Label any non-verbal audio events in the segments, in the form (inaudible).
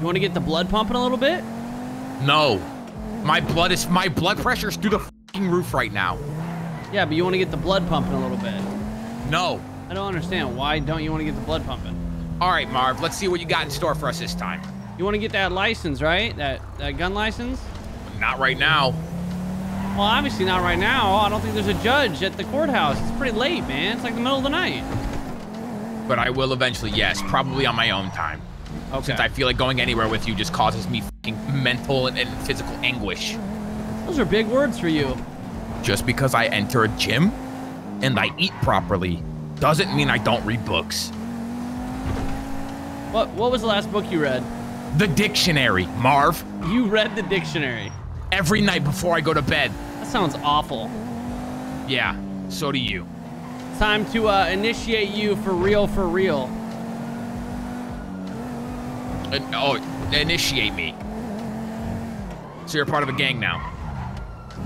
You want to get the blood pumping a little bit? No. My blood is my blood pressure's through the roof right now. Yeah, but you want to get the blood pumping a little bit. No. I don't understand. Why don't you want to get the blood pumping? All right, Marv. Let's see what you got in store for us this time. You want to get that license, right? That that gun license? Not right now. Well, obviously not right now. I don't think there's a judge at the courthouse. It's pretty late, man. It's like the middle of the night. But I will eventually. Yes, probably on my own time. Okay. Since I feel like going anywhere with you just causes me mental and, and physical anguish. Those are big words for you. Just because I enter a gym and I eat properly doesn't mean I don't read books. What What was the last book you read? The dictionary, Marv. You read the dictionary. Every night before I go to bed. That sounds awful. Yeah, so do you. Time to uh, initiate you for real, for real. Uh, oh, initiate me. So you're part of a gang now.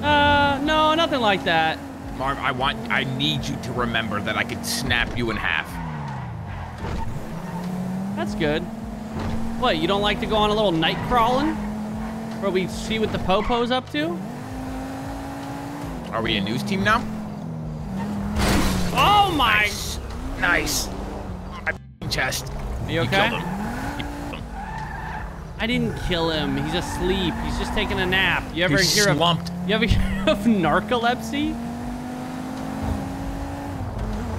Uh, no, nothing like that. Marv, I want, I need you to remember that I could snap you in half. That's good. What, you don't like to go on a little night crawling? Where we see what the popo's up to? Are we a news team now? Oh my! Nice. Nice. My chest. Are you You okay? killed him. I didn't kill him. He's asleep. He's just taking a nap. You ever He's hear of. (laughs) You ever hear of narcolepsy?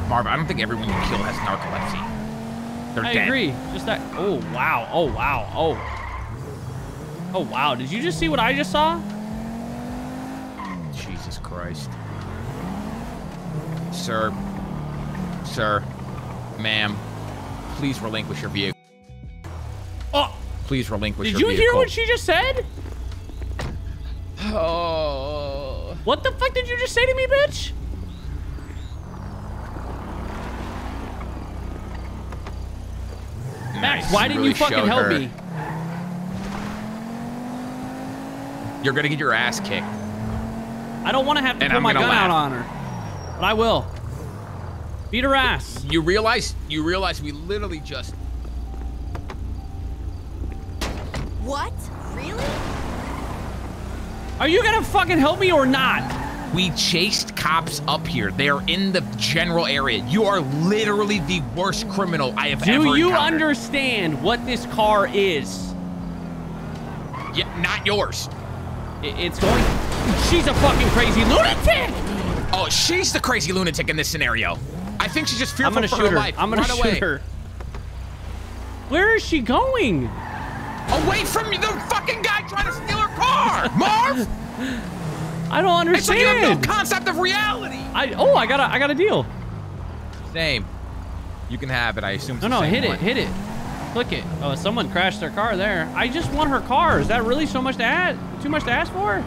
Marv, I don't think everyone you kill has narcolepsy. They're I dead. agree. Just that. Oh wow. Oh wow. Oh. Oh wow. Did you just see what I just saw? Jesus Christ. Sir. Sir. Ma'am. Please relinquish your vehicle. Oh. Please relinquish Did your you vehicle. hear what she just said? Oh. What the fuck did you just say to me, bitch? Max, Nice. why didn't you really fucking help her. me? You're gonna get your ass kicked. I don't want to have to And pull I'm my gonna gun out on her. But I will. Beat her ass. You realize you realize we literally just What? Really? Are you gonna fucking help me or not? we chased cops up here. They are in the general area. You are literally the worst criminal I have ever Do you understand what this car is? Yeah, not yours. It's going. She's a fucking crazy lunatic. Oh, she's the crazy lunatic in this scenario. I think she's just I'm fearful gonna for shoot her her. life. I'm gonna Run shoot away. her. Where is she going? Away from the fucking guy trying to steal her car, (laughs) Marv. I don't understand. it's like you have no concept of reality. I oh I got a I got a deal. Same. You can have it. I assume. It's No the no same hit it hit it. Click it. Oh someone crashed their car there. I just want her car. Is that really so much to add? Too much to ask for?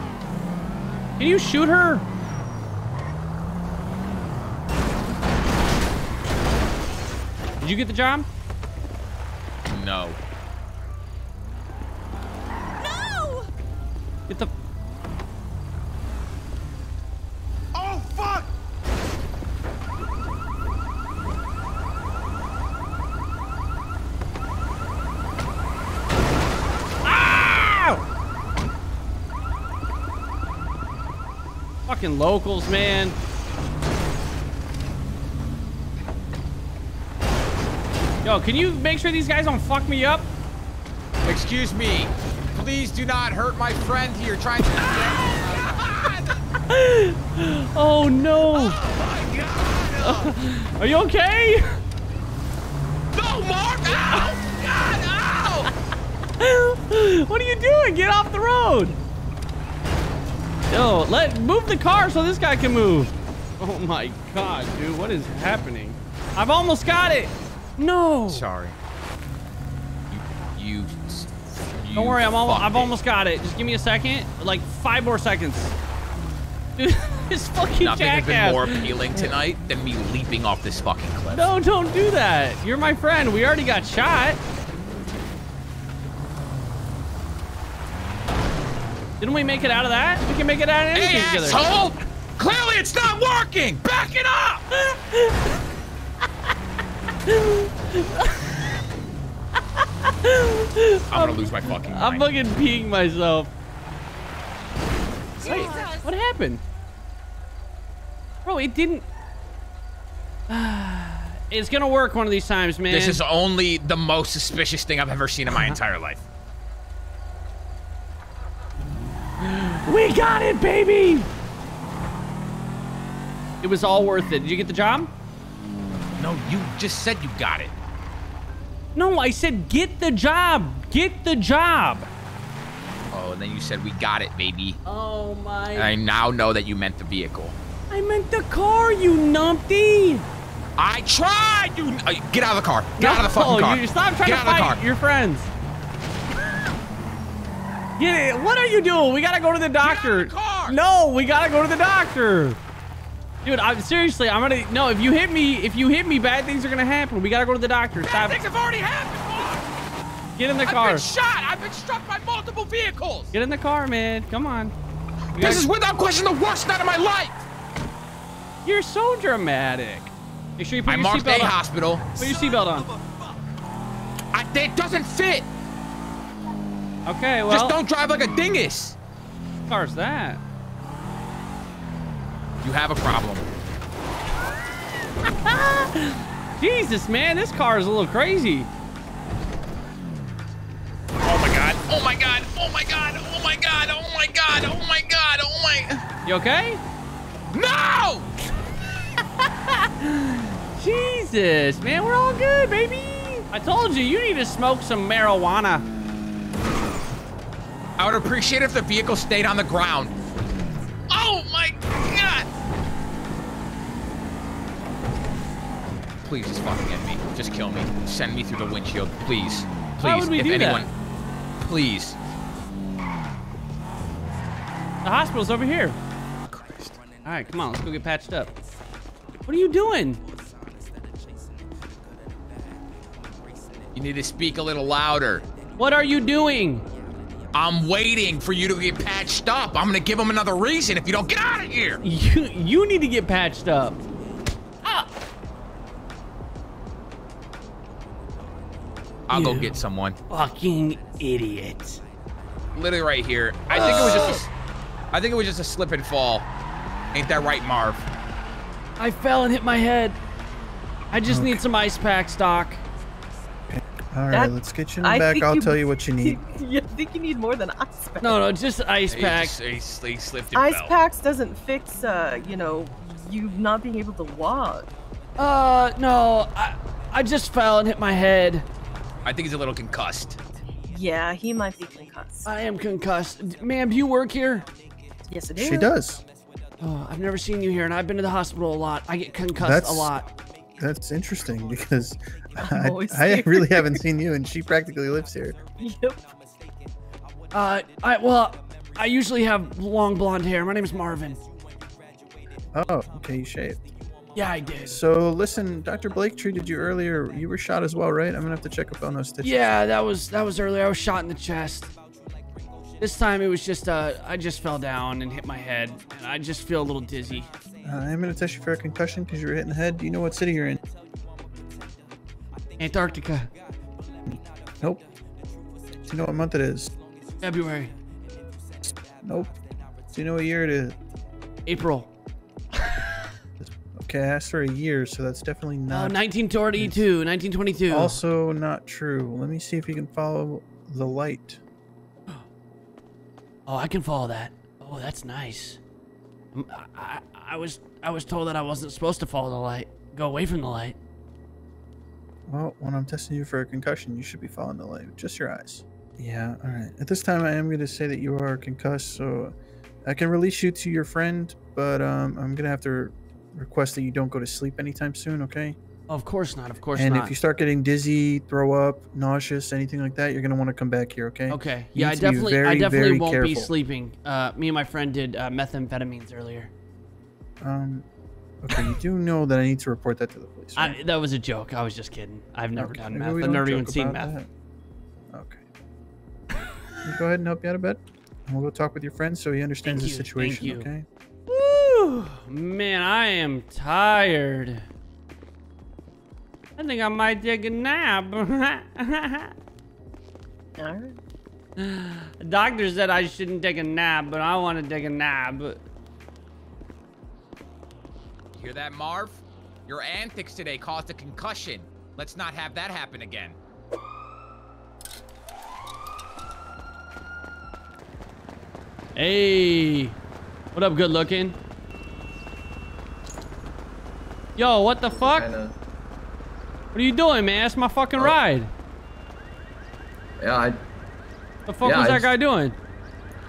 Can you shoot her? Did you get the job? No. No! Fucking locals, man. Yo, can you make sure these guys don't fuck me up? Excuse me. Please do not hurt my friend here trying to. (laughs) Oh no. Oh my god! Are you okay? No, Mark! Ow! God! Ow! (laughs) what are you doing? Get off the road. Yo, let move the car so this guy can move. Oh my god, dude, what is happening? I've almost got it. No. Sorry. You. You. you Don't worry, I'm almost, I've it. almost got it. Just give me a second, like five more seconds. (laughs) Dude, this fucking Nothing has been more appealing tonight than me leaping off this fucking cliff. No, don't do that. You're my friend. We already got shot. Didn't we make it out of that? We can make it out of anything Hey, together. asshole! Clearly it's not working! Back it up! (laughs) I'm gonna lose my fucking I'm fucking peeing myself. Wait, what happened? Bro, it didn't. (sighs) it's gonna work one of these times, man. This is only the most suspicious thing I've ever seen in Uh-huh. my entire life. We got it, baby! It was all worth it. Did you get the job? No, you just said you got it. No, I said get the job. Get the job. Oh, and then you said we got it, baby. Oh my. And I now know that you meant the vehicle. I meant the car, you numpty. I tried, you. Uh, get out of the car. Get out of the fucking car. You stop trying get to out of the fight car. your friends. Get it. What are you doing? We gotta go to the doctor. the. No, we gotta go to the doctor. Dude, I'm seriously, I'm gonna no. If you hit me, if you hit me, bad things are gonna happen. We gotta go to the doctor. Stop. Things have already happened, Get in the car. I've been shot. I've been struck by multiple vehicles. Get in the car, man. Come on. We This gotta- is without question the worst night of my life. You're so dramatic. Make sure you put I your marked a seatbelt on. hospital. Put your seatbelt on. I, it doesn't fit. Okay, well. Just don't drive like a dingus. What car's that? You have a problem. (laughs) Jesus, man, this car is a little crazy. Oh my god. Oh my god. Oh my god. Oh my god. Oh my god. Oh my god. Oh my. You okay? No! (laughs) Jesus, man, we're all good, baby. I told you, you need to smoke some marijuana. I would appreciate if the vehicle stayed on the ground. Oh my god! Please just fucking end me. Just kill me. Send me through the windshield. Please. Please. Why would we if do that? anyone. Please. The hospital's over here. All right, come on, let's go get patched up. What are you doing? You need to speak a little louder. What are you doing? I'm waiting for you to get patched up. I'm gonna give them another reason if you don't get out of here. (laughs) You you need to get patched up. Ah. I'll go get someone. Fucking idiot. Literally right here. I think it was just. A, I think it was just a slip and fall. Ain't that right, Marv? I fell and hit my head. I just need some ice packs, Doc. All right, That- let's get you in the I back. I'll you- tell you what you (laughs) need. you think you need more than ice packs? No, no, just ice He packs. just- he he slipped Ice fell. packs doesn't fix, uh, you know, you not being able to walk. Uh, no, I, I just fell and hit my head. I think he's a little concussed. Yeah, he might be concussed. I am concussed. Ma'am, do you work here? yes, it is. She does. Oh, I've never seen you here, and I've been to the hospital a lot. I get concussed That's- a lot. That's interesting because I'm I, I really haven't (laughs) seen you, and she practically lives here. Yep. Uh, I well, I usually have long blonde hair. My name is Marvin. Oh, okay, you shaved. Yeah, I did. So listen, Dr. Blake treated you earlier. You were shot as well, right? I'm gonna have to check up on those stitches. Yeah, that was that was earlier. I was shot in the chest. This time it was just uh, I just fell down and hit my head, and I just feel a little dizzy. Uh, I'm gonna test you for a concussion because you were hit in the head. Do you know what city you're in? Antarctica, Nope. Do you know what month it is? February, Nope. Do you know what year it is? April. Okay, I asked for a year, so that's definitely Oh, not. 1922, 1922. Also not true. Let me see if you can follow the light. (gasps) Oh, I can follow that. Oh, that's nice. Um, I, I, I was I was told that I wasn't supposed to follow the light. Go away from the light. Well, when I'm testing you for a concussion, you should be following the light. Just your eyes. Yeah, all right. At this time, I am going to say that you are concussed, so I can release you to your friend, but um, I'm going to have to request that you don't go to sleep anytime soon, okay? Of course not. Of course and not. And if you start getting dizzy, throw up, nauseous, anything like that, you're going to want to come back here, okay? okay. You Yeah, I need to be definitely I definitely very won't be sleeping. Uh, me and my friend did uh, methamphetamines earlier. Um, okay, you do know that I need to report that to the police, right? I, that was a joke. I was just kidding. I've never Okay, done maybe meth. I've never even seen about meth. that. Okay. Let me go ahead and help you out of bed. And we'll go talk with your friend so he understands Thank the you, thank situation, you. okay? Woo! Man, I am tired. I think I might take a nap. (laughs) All right. The doctor said I shouldn't take a nap, but I want to take a nap. You hear that, Marv? Your antics today caused a concussion. Let's not have that happen again. Hey, what up, good looking? Yo, what the fuck? Kinda, What are you doing, man? That's my fucking Oh. ride. yeah, I, The fuck Yeah, was I that just- guy doing?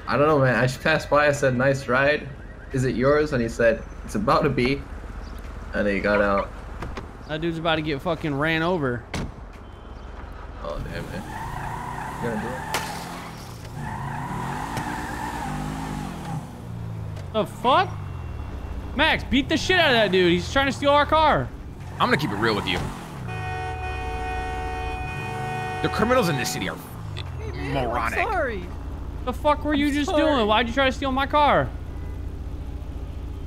I don't know, man. I just passed by. I said, "Nice ride." Is it yours? And he said, "It's about to be." And he got out. That dude's about to get fucking ran over. Oh damn it. You gonna do it? The fuck? Max, beat the shit out of that dude. He's trying to steal our car. I'm gonna keep it real with you. The criminals in this city are moronic. I'm sorry. The fuck were you I'm just sorry. doing? Why'd you try to steal my car?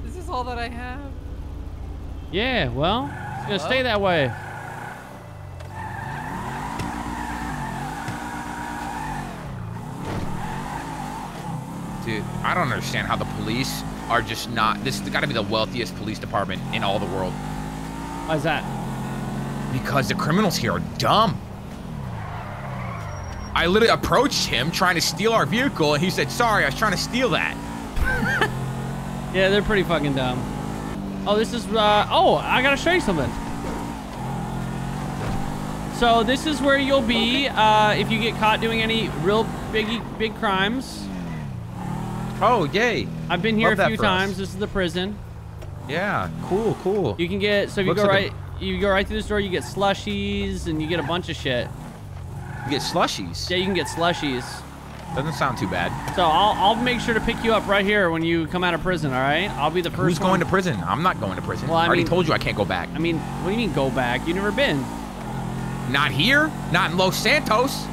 This is all that I have. Yeah, well, it's gonna stay that way. Dude, I don't understand how the police are just not. This has got to be the wealthiest police department in all the world Why's that? because the criminals here are dumb. I literally approached him trying to steal our vehicle, and he said, "Sorry, I was trying to steal that." (laughs) Yeah, they're pretty fucking dumb. Oh, this is, uh, oh, I gotta show you something. So this is where you'll be, uh, if you get caught doing any real big, big crimes. Oh, yay! I've been here Love a few for us. times. This is the prison. Yeah, cool, cool. You can get, so if you go like a- right, you go right through the store, you get slushies and you get a bunch of shit. You get slushies. Yeah, you can get slushies. Doesn't sound too bad. So I'll, I'll make sure to pick you up right here when you come out of prison, all right? I'll be the first Who's one. going to prison? I'm not going to prison. Well, I I already told you I can't go back. I mean, what do you mean go back? You've never been. Not here. Not in Los Santos.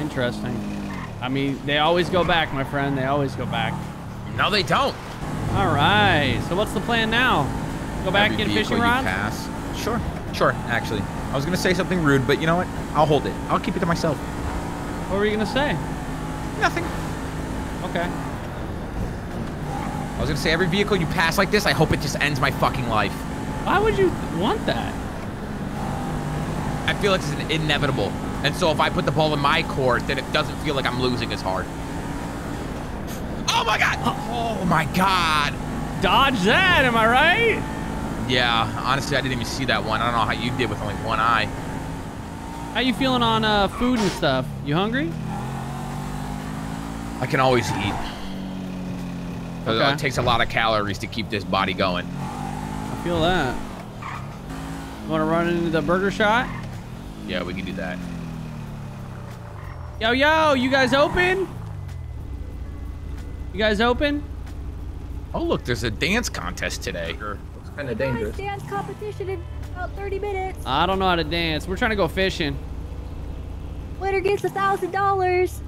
Interesting. I mean, they always go back, my friend. They always go back. No, they don't. All right. So what's the plan now? Go back Every and get fishing rods? Pass. Sure. Sure. Actually, I was gonna say something rude, but you know what? I'll hold it. I'll keep it to myself. What were you gonna say? Nothing. Okay. I was gonna say every vehicle you pass like this, I hope it just ends my fucking life. Why would you want that? I feel like it's an inevitable. And so if I put the ball in my court, then it doesn't feel like I'm losing as hard. Oh my god! Oh my god! Dodge that, am I right? Yeah, honestly, I didn't even see that one. I don't know how you did with only one eye. How you feeling on uh, food and stuff? You hungry? I can always eat. But Okay. It takes a lot of calories to keep this body going. I feel that. Want to run into the burger shot? Yeah, we can do that. Yo, yo, you guys open? You guys open? Oh, look, there's a dance contest today. Looks kind of dangerous. dance competition in about 30 minutes. I don't know how to dance. We're trying to go fishing. Winner gets a thousand dollars.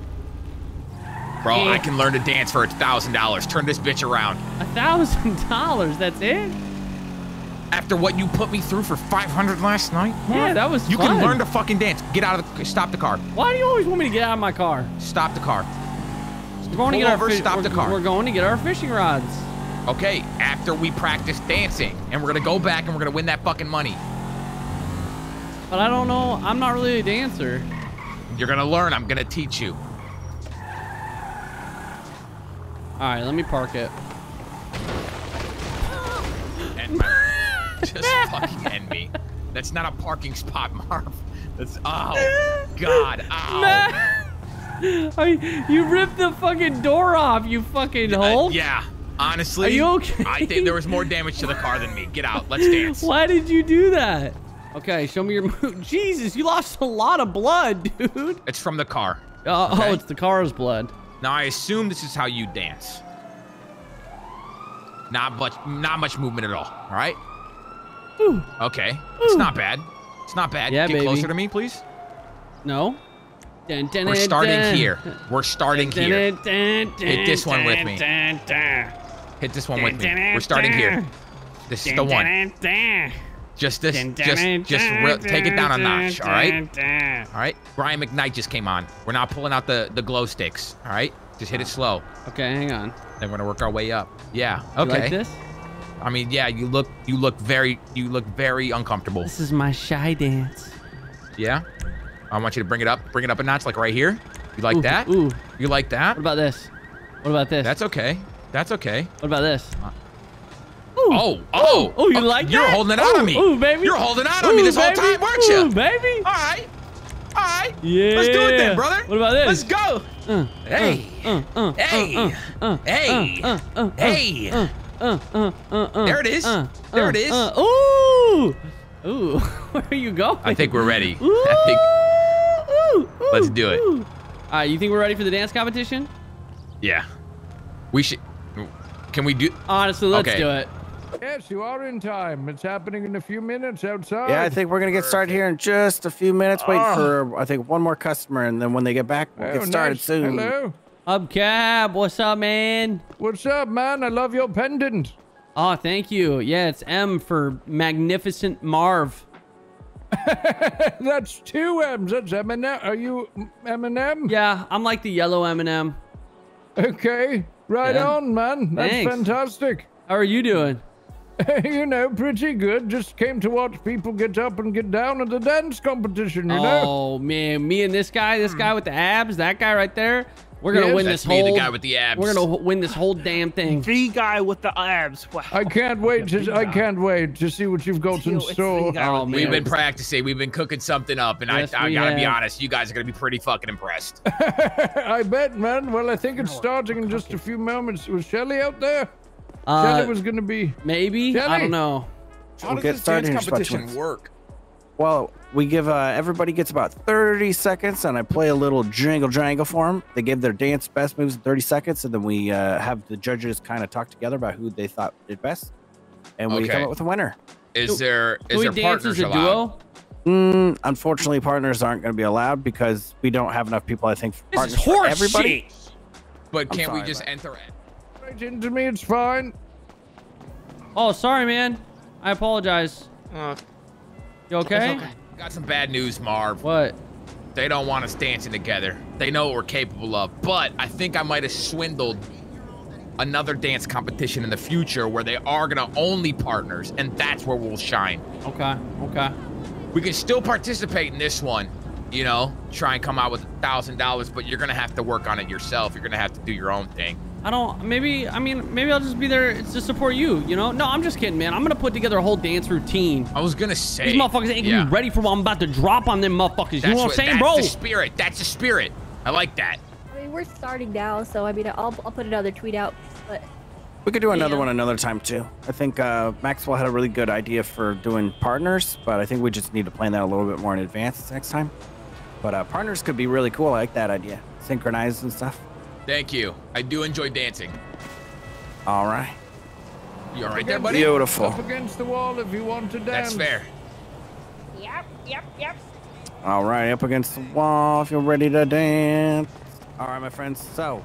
Bro, Yeah. I can learn to dance for a thousand dollars. Turn this bitch around. A thousand (laughs) dollars, that's it? After what you put me through for 500 last night? Yeah, that was You fun. can learn to fucking dance. Get out of the stop the car. Why do you always want me to get out of my car? Stop the car. We're going to get over, our stop we're, the car. We're going to get our fishing rods. Okay, after we practice dancing, and we're gonna go back and we're gonna win that fucking money. But I don't know. I'm not really a dancer. You're gonna learn. I'm gonna teach you. All right, let me park it. My, (laughs) just (laughs) fucking end me. That's not a parking spot, (laughs) Marv. That's oh god. Ow. I, you ripped the fucking door off, you fucking Uh, Hulk. yeah. Honestly, Are you okay? I think there was more damage to the car than me. Get out. Let's dance. (laughs) Why did you do that? Okay, show me your move. (laughs) Jesus, you lost a lot of blood, (laughs) dude. It's from the car. Uh, Okay. Oh, it's the car's blood. Now I assume this is how you dance. Not much, not much movement at all. All right. Ooh, Okay. It's not bad. It's not bad. Yeah, Get baby. closer to me, please. no. Dun, dun, We're starting dun. here. We're starting Dun, here. dun, dun, Hit this one with dun, me. Hit this one with me. We're starting here. This is the one. Just this, just, just take it down a notch, all right? All right. Brian McKnight just came on. We're not pulling out the the glow sticks, all right? Just hit it oh. slow. Okay, hang on. Then we're gonna work our way up. Yeah. You Okay. like this? I mean, yeah. You look, you look very, you look very uncomfortable. This is my shy dance. Yeah. I want you to bring it up, bring it up a notch, like right here. You like Ooh, that? Ooh. You like that? What about this? What about this? That's okay. That's okay. What about this? Oh, oh, Oh, you like You're that? holding it on Ooh, on me. ooh, baby. You're holding on on me Ooh, this whole time, weren't you? Ooh, you? baby. All right. All right. Yeah. Let's do it then, brother. What about this? Let's go. Uh, Hey. uh, uh, Hey. uh, uh, Hey. uh, uh, uh, Hey. uh, uh, uh, uh, uh, There it is. uh, There uh, it is. uh, ooh. Ooh. Where are you going? I think we're ready. Ooh. I think. Ooh, ooh, Let's do it. All right, you think we're ready for the dance competition? Yeah. We should. Can we do? Honestly, let's Okay. do it. Yes, you are in time. It's happening in a few minutes outside. Yeah, I think we're gonna get started here in just a few minutes. Wait Ah. for I think one more customer, and then when they get back, we'll Oh, get started nice. soon. Hello. Up cab, what's up, man? What's up, man? I love your pendant. Oh, thank you. Yeah, it's M for Magnificent Marv. (laughs) That's two M's. That's Eminem. Are you Eminem? Yeah, I'm like the yellow M&M. Okay. Right Yeah. on, man. That's Thanks. fantastic. How are you doing? (laughs) you know, pretty good. Just came to watch people get up and get down at the dance competition, you know? Oh man, me and this guy, this guy with the abs, that guy right there, we're gonna Yes. win That's this me, whole. the guy with the abs. We're gonna win this whole damn thing. The guy with the abs. Wow. I can't wait to I can't wait to see what you've got in store. Oh with We've been practicing. We've been cooking something up, and Yes, I, I gotta be honest. You guys are gonna be pretty fucking impressed. (laughs) I bet, man. Well, I think it's starting in just a few moments. Was Shelly out there? uh, Shelly was gonna be. maybe I don't know. We'll get started in just about two minutes. work? Well, we give uh, everybody gets about 30 seconds, and I play a little jingle jangle for them. They give their dance best moves in 30 seconds, and then we uh, have the judges kind of talk together about who they thought did best, and we Okay. come up with a winner. Is there Can is we there dance partners as a allowed? duo? Mm, unfortunately, partners aren't going to be allowed because we don't have enough people. I think for This partners is for horse everybody. shit. But I'm can't we just but- enter? Right into me, it's fine. Oh, sorry, man. I apologize. Uh, You okay? Got some bad news, Marv. What? They don't want us dancing together. They know what we're capable of. But I think I might have swindled another dance competition in the future where they are gonna only partners, and that's where we'll shine. Okay. Okay. We can still participate in this one, you know, try and come out with a thousand dollars, but you're gonna have to work on it yourself. You're gonna have to do your own thing. I don't. Maybe. I mean, maybe I'll just be there to support you. You know? No, I'm just kidding, man. I'm gonna put together a whole dance routine. I was gonna say These motherfuckers ain't gonna be ready for what I'm about to drop on them motherfuckers. You know what I'm saying, that's bro? the spirit. That's the spirit. I like that. I mean, we're starting now, so I mean, I'll, I'll put another tweet out. But We could do another Yeah. one another time too. I think uh, Maxwell had a really good idea for doing partners, but I think we just need to plan that a little bit more in advance next time. But uh, partners could be really cool. I like that idea. Synchronized and stuff. Thank you. I do enjoy dancing. All right. You all right there, buddy? Beautiful. Up against the wall if you want to dance. That's fair. yep, yep, yep. All right, up against the wall if you're ready to dance. All right, my friends. So,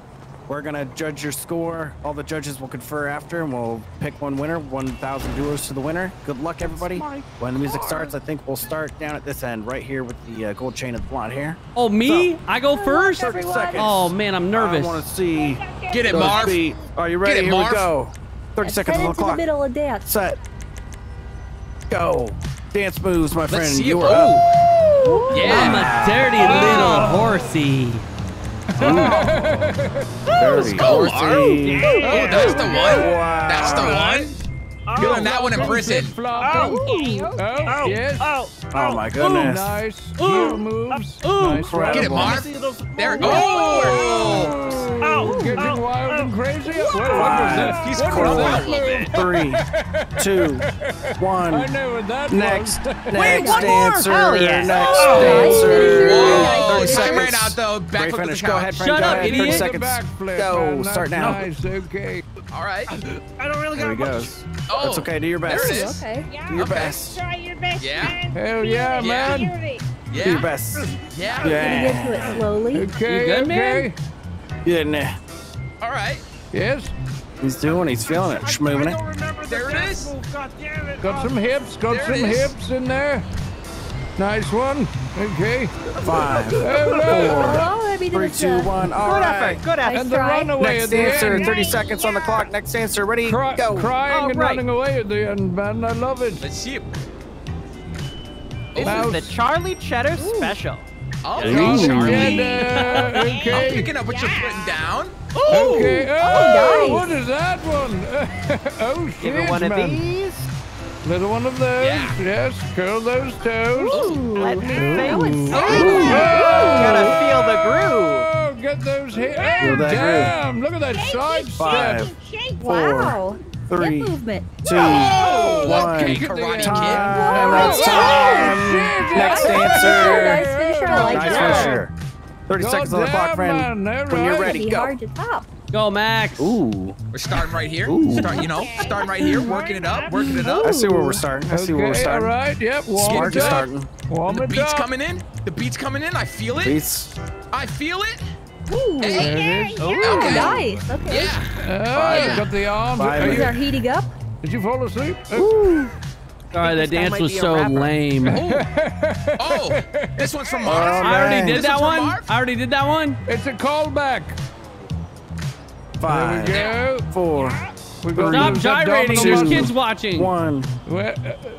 we're gonna judge your score. All the judges will confer after, and we'll pick one winner. 1,000 viewers to the winner. Good luck, everybody. When the music starts, I think we'll start down at this end, right here with the uh, gold chain of the blonde hair. Oh, me? I go first? 30 seconds. Oh man, I'm nervous. I want to see. Get it, those Marv. feet. Are you ready? it, Here Marv. we go. 30 seconds Head on the into the clock. middle and dance. Set. Go. Dance moves, my friend. Let's see you are up. Oh, I'm a dirty little horsey. Dirty go, horsey. Oh, that's the one. Wow. That's the one. Get on that one in prison. Flopping. Oh, yes. Oh, Oh my goodness. Nice. Heel moves. Ooh. nice. Get it, round. Marv. see those. There. Whoa, Oh! Oh, getting ow, wild ow. and crazy. What Five. He's What cool was a that little move? bit. Three, (laughs) two, one. I know what that Next, was. next one more. dancer, Hell yeah. next Oh, dancer. finisher. Whoa! 30 Time ran out though. Back Great to the finish. Go ahead, couch. friend. Shut Go up, ahead. 30 idiot. seconds. Backflip, Go. man. Start now. Nice. Okay. All right. I don't really There got he much. goes. Oh, That's okay. Do your best. There best. it is. Okay. Do your Okay. best. Try your best, Yeah. man. Hell yeah, Yeah. man. Do your Yeah. best. Yeah. Getting Yeah. into it slowly. Okay. You good, man? okay. Getting it. All right. Yes. He's doing. He's feeling it. Schmoving it. There it is. God damn it. Got some hips. Got There some hips in there. Nice one. Okay. Five, (laughs) no. Oh, I mean, three, it's, two, uh, one. All Good right. effort. Good effort. Nice And the try. runaway Next at the answer. end. 30 seconds on the clock. Next answer. Ready? Cry, Go. crying All and right. running away at the end, man. I love it. Let's see. it. This Mouse. is the Charlie Cheddar Special. Oh, (laughs) okay, Ooh. Charlie. Yeah, I'm okay. picking up what you're putting down. Okay. Oh, oh nice. what is that one? (laughs) oh, shit, Give it one man. of these. Little one of those. Yeah. Yes. Curl those toes. Let me Oh, think. it's Oh, gotta feel the oh, groove. Oh, get those hips. Feel Oh, that damn. Look at that side Five, step. Wow. three, Hip movement. two, Oh, one. okay, Karate Kid. Time. Whoa. It's time. shit. Next Nice answer. Finisher. I like Nice that. finisher. 30 seconds on the clock, Goddamn, friend. man. When you're ready, go. hard to top. Go, Max. Ooh. We're starting right here. Ooh. Start, you know, starting right here, working it up, working it up. I see where we're starting. I see where we're starting. all right. Yep. Warm Smart it is up. starting. Warm The it beat's up. coming in. The beat's coming in. I feel it. Beats. I feel it. Ooh. Hey. There it is. Ooh, Okay. nice. Okay. Yeah. Oh, got the arms. Five Are These you, are heating up. did you fall asleep? Oh, Sorry, that dance was so rapper. lame. Oh, this one's from Oh, I already did This that is from one. I already did that one. It's a callback. Five, There we go. four, We got Stop gyrating. There's kids watching. one. Uh,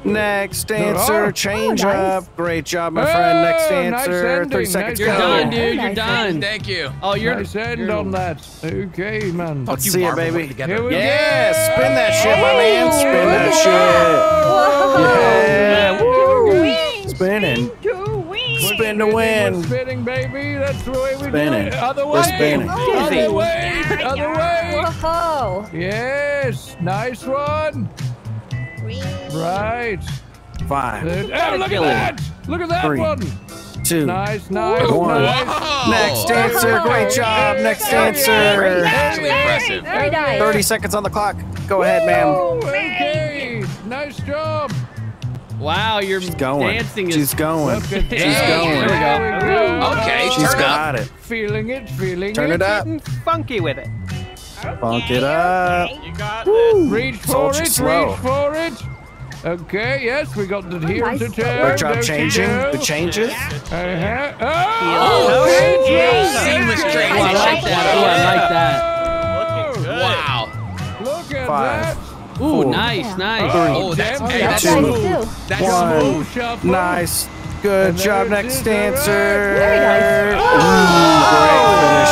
Next answer. Change Oh, nice. up. Great job, my friend. Next Oh, nice answer. ending, 30 nice. You're done, dude. You're nice. done. Thank you. Oh, you're. nice end you're- on that. Okay, man. Let's You see it, baby. Here we Yeah, go. spin that shit, my man. Spin that shit. at Yeah. Woo. Spinning. Spin to win. We're spinning, baby. That's the way we Spinning. do it. Other way. We're spinning. Other way. Other way. Whoa. Yes. Nice one. Right. Five, Good. Oh, look at that. Look at that Three. one. two, Nice, nice, One. nice. Whoa. Next answer. Great job. Next answer. Actually impressive. Very nice. 30 seconds on the clock. Go ahead, ma'am. Wow, you're She's going. dancing is. She's going. Look at She's that. going. There we go. Okay, She's turn up. got it. Feeling it, feeling Turn it up. Getting funky with it. Funk it up. You got Reach It's for ultra it, slow. reach for it. Okay, yes, we got the here nice. to turn. Great job Dokie changing the changes. Uh-huh. Oh, Oh, okay. seamless Okay. change. Oh, I like that. Oh, I like that. Oh, Wow. Look at Five. that. Ooh, Four. nice, nice. Oh, that's damn hey, it. that's Two. smooth. Nice. That's One. smooth. Shuffle. Nice. Good job. Next is. All right. Very nice. Ooh, oh! great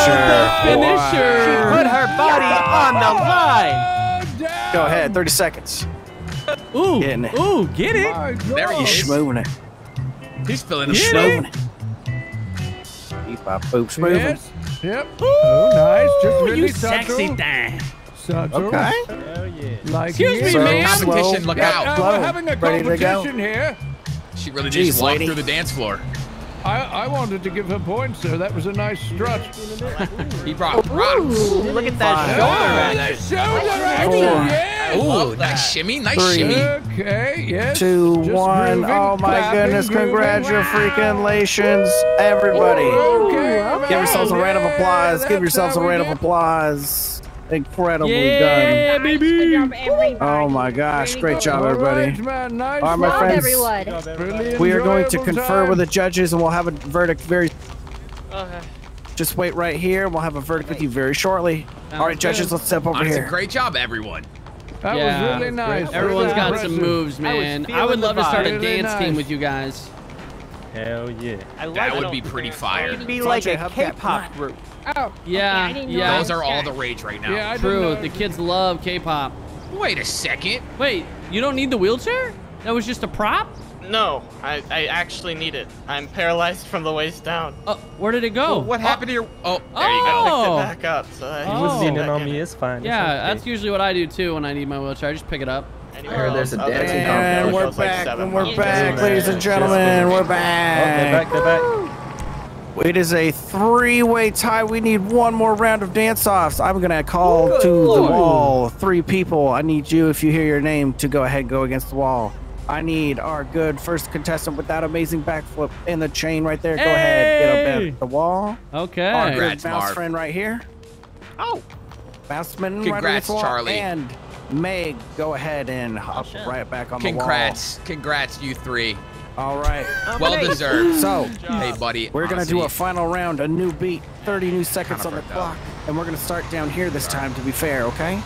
finisher. Finisher. She Put her body on the line. Oh, damn. Go ahead. 30 seconds. Ooh, Getting it. ooh, get it. My There he God. is. Schmoving it. He's feeling the He's Get smooth. it. Beep, bop, boop, schmoving. Yes. Yep. Oh, nice. Just Ooh, really you sexy thing. Subtle. Okay. Like Excuse me, Slow, man. Competition, slow. look Yep, out. Uh, slow. we're having a Ready competition here. She really Jeez, just walk lady. through the dance floor. I, I wanted to give her points, so that was a nice strut. He brought rocks. Look at that Five. shoulder Oh, action. the shoulder action, Four. yes. Ooh, nice shimmy, nice Three. shimmy. Okay, yes. Two, Just one. grooving, Oh my clapping, goodness. grooving. Congratulations, everybody. Okay, Give yourselves a round of yeah, applause. Give yourselves a round of do. applause. Incredibly done. Yeah, baby. Oh my gosh. Great job, everybody. right, nice All right, my Love friends. everyone. We are going to confer time. with the judges and we'll have a verdict very. Okay. Just wait right here. And we'll have a verdict with you very shortly. All right, judges, let's step over Honestly, here. great job, everyone. That Yeah. was really nice. Everyone's really got some moves, man. I, would love to start a vibe. Really dance team with you guys. Hell yeah. I like That would be pretty fire. It'd be like a help that K-pop group. Yeah, yeah. Those are all the rage right now. Yeah, I True. know- The kids love K-pop. Wait a second. Wait, you don't need the wheelchair? That was just a prop? No, I, I actually need it. I'm paralyzed from the waist down. Uh, where did it go? What happened to your? Oh, there you I go. picked Oh. it back up, so I Oh. was leaning on me. It's fine. Yeah, that's usually what I do too when I need my wheelchair. I just pick it up. Anyway, I heard there's a I'll- I'll dancing take. And we're goes like back. seven And we're back, ladies and gentlemen. We're back. they're back. It is a three-way tie. We need one more round of dance-offs. I'm gonna call to the wall. Three people. I need you, if you hear your name, to go ahead and go against the wall. I need our good first contestant with that amazing backflip in the chain right there. Go ahead, get up Hey. at the wall. Okay. Our Congrats, good mouse Marv. friend right here. Oh. Mouseman right Congrats, against the wall. Charlie. And Meg, go ahead and hop shit. right back on Congrats. the wall. Congrats. Congrats, you three. The wall. All right. Well deserved. So, Hey, buddy. we're gonna do a final round, a new beat, 30 new seconds on the burnt out. clock, and we're gonna start down here this time to be fair, okay?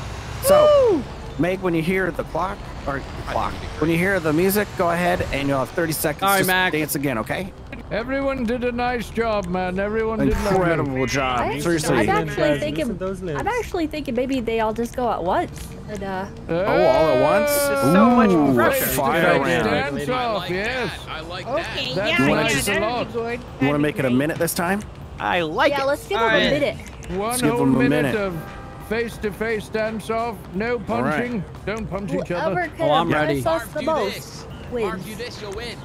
So, Meg, when you hear the clock or clock, when you hear the music, go ahead and you'll have 30 seconds All right, to Mac. dance again, okay? Everyone did a nice job, man. Everyone did lovely. Incredible job. I, Seriously. I'm actually thinking. those. I'm actually thinking maybe they all just go at once. And uh, Oh, all at once? so much pressure. Fire round. Dance I off, like yes. that. I like Okay, that. That's yeah, nice yeah, a lot. good. You want to make it a minute this time? I like yeah, it. let's give All them a minute. One give whole them a minute, minute. of face-to-face dance-off. No punching. Don't punch each other. Oh, I'm ready. impress us Marv, the most this. Marv, wins. this, you'll win.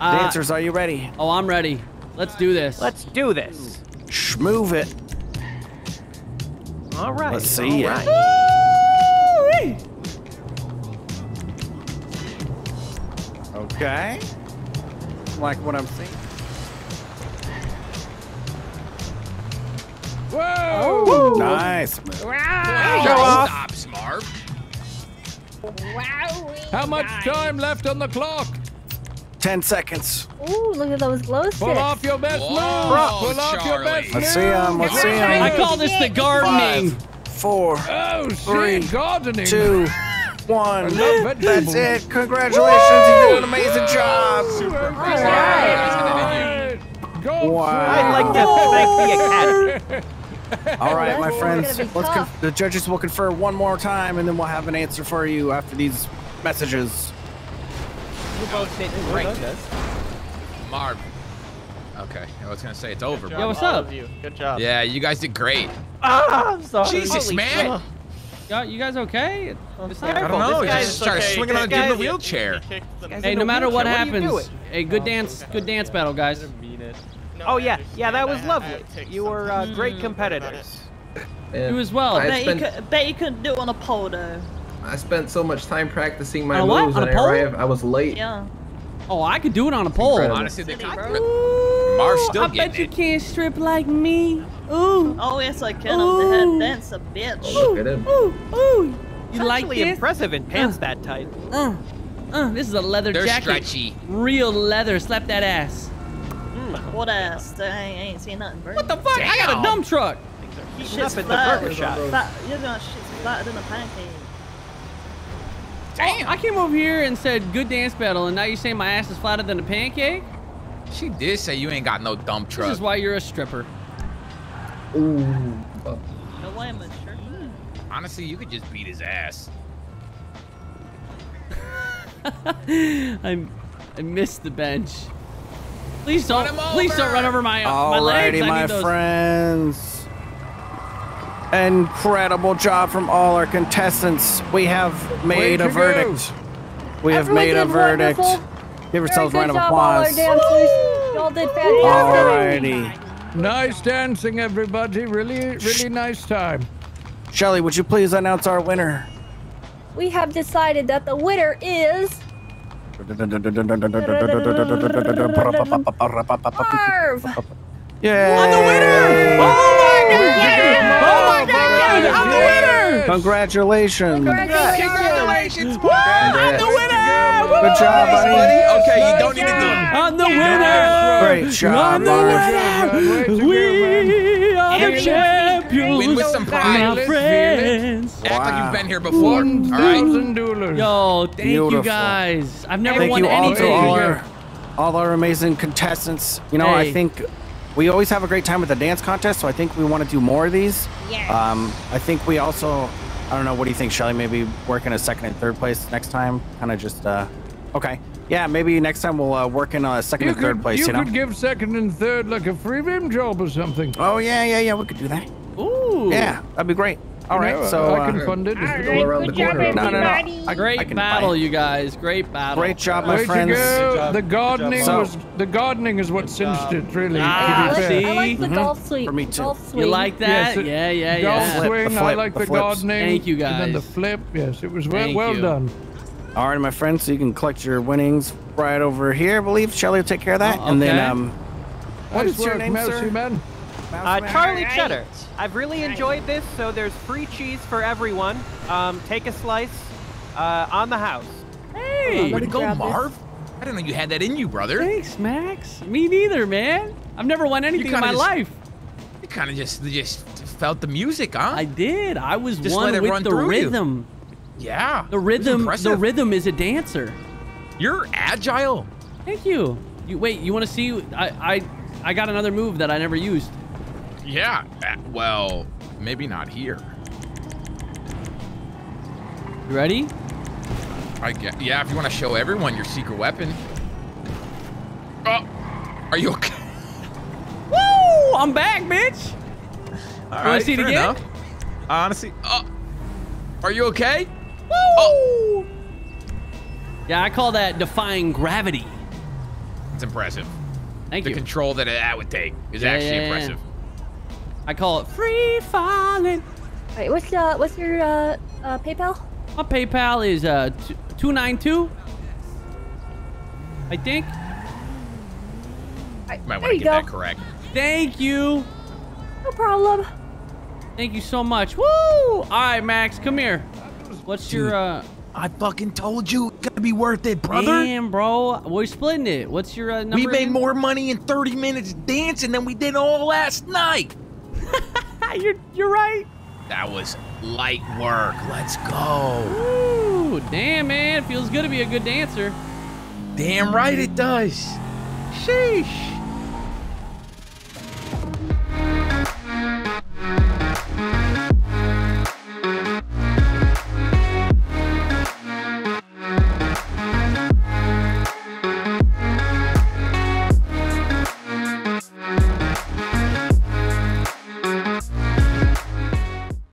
Uh, Dancers, are you ready? Oh, I'm ready. Let's do this. Let's do this. Shh, move it. All right. Let's see all right. Okay. Like what I'm seeing. Whoa! Nice. Show off. Stops, Marv. How much time left on the clock? 10 seconds. Ooh, look at those glow sticks. Pull off your best Whoa, moves. Pull off your Charlie. best Let's see see 'em, let's see 'em. I call this the gardening. Five, four, Oh, shit, gardening. two, (laughs) one. love That's it. Congratulations. You did an amazing job. Super. All right. Go Wow. I'd like to thank the Academy. All right, my friends. Let's tough. the judges will confer one more time, and then we'll have an answer for you after these messages. Great. Marv. Okay, I was gonna say it's over. Good Yeah, job, what's up? you. Good job. Yeah, you guys did great. Ah, I'm sorry. Jesus, Holy man. shit. Y'all- guys okay? It's not I don't know. This He just started okay. swinging on a dude in a guy's- wheelchair. He kicked the- Guys Hey, no a matter what wheelchair. What happens, doing? hey, good dance, good dance battle, guys. No, Oh yeah, yeah, that was I had- I lovely. had to take You were uh, great competitors. Yeah. You as well. I Bet you, could, bet you couldn't do it on a pole though. I spent so much time practicing my On moves On and a I pole? arrived. I was late. Yeah. Oh, I could do it on a pole. Incredible. Honestly, they, City, but bro. Marv's still I bet you it. can't strip like me. Ooh, Oh yes, I can. I'm the head Ooh. dancer, bitch. Look at him. ooh, ooh. You It's like actually this? impressive in pants that tight. Uh, uh, this is a leather They're jacket. stretchy. Real leather. Slap that ass. What ass? I ain't, I ain't seen nothing, bro. What the fuck? I got a Damn. dump truck. Heating up Shit's the flat. burger shop. Flat. You're gonna shit's flatter than a pancake. Damn. I came over here and said good dance battle, and now you're saying my ass is flatter than a pancake? She did say you ain't got no dump truck. This is why you're a stripper. Ooh. No way, I'm a sure. Honestly, you could just beat his ass. (laughs) I'm, I missed the bench. Please don't, please don't run over my my legs. Alrighty, I my need those. friends. Incredible job from all our contestants. We have made a to verdict. We have Everyone made a verdict. wonderful. Give yourselves a round of job, all our applause. Y'all did fantastic. Alrighty. Nice dancing, everybody. Really, really nice time. Shelly, would you please announce our winner? We have decided that the winner is (laughs) Marv. Yeah. I'm the winner! Oh my God! I'm the winner! Congratulations. Congratulations. Congrats. Good job, buddy. Okay, you don't need to do it. I'm the winner. Great job, I'm the winner. Way to We are the Everyone- champions. Win with some pride. My Let's friends. Act like you've been here before. All One right. thousand dollars. Yo, thank Beautiful. you guys. I've never Thank won you all anything. to all our, all our amazing contestants. You know, I think we always have a great time with the dance contest, so I think we want to do more of these. Yeah. Um, I think we also, I don't know, what do you think, Shelly? Maybe work in a second and third place next time? Kind of just, uh, okay. Yeah, maybe next time we'll uh, work in a second You and third place, you you know? could give second and third like a free rim job or something. Oh, yeah, yeah, yeah, we could do that. Ooh. Yeah, that'd be great. All You right, know, so I can uh, fund it. if you Go around the corner. no, no, no. I, I Great can battle, you guys. Great battle. Great job, my Way friends. to go. job. The gardening job. was the gardening is what cinched it, really. Ah, to be fair. see? I like the Mhm. golf swing. For me too. Golf swing. You like that? Yes, it- yeah, yeah, golf yeah. Flip, swing. the I like the the, gardening. Thank you, guys. And then the flip. Yes, it was well, Thank well you. done. All right, my friends. So you can collect your winnings right over here. I believe Shelly will take care of that. And then, um, what Nice is your name, sir? man. Uh, Charlie Cheddar. I've really enjoyed this, so there's free cheese for everyone. Um, take a slice uh, on the house. Hey, Way to go, grab this. Marv. I didn't know you had that in you, brother. thanks, Max. Me neither, man. I've never won anything in my just- life. You kind of just just felt the music, huh? I did. I was Just one let it with run the through you. rhythm. yeah. The rhythm. The rhythm is a dancer. You're agile. Thank you. You wait. You want to see? I I I got another move that I never used. Yeah. uh, Well, maybe not here. You ready? I get, yeah, if you want to show everyone your secret weapon. Oh, are you okay? (laughs) Woo! I'm back, bitch. All wanna see it again? enough. Honestly, oh, are you okay? Woo! Oh, Yeah, I call that defying gravity. it's impressive. Thank the you. The control that that would take is Yeah, actually yeah, yeah. Impressive. I call it free falling. Wait, what's uh, what's your uh, uh, PayPal? My PayPal is uh two nine two. I think. Alright, Might want to you get go. that correct. Thank you. No problem. Thank you so much. Woo! All right, Max, come here. What's your uh? I fucking told you, it's gonna be worth it, brother. Damn, bro. We're splitting it. What's your uh, number? we made again? more money in 30 minutes dancing than we did all last night. You're you're right. That was light work. Let's go. Ooh, damn, man. Feels good to be a good dancer. Damn right it does. Sheesh.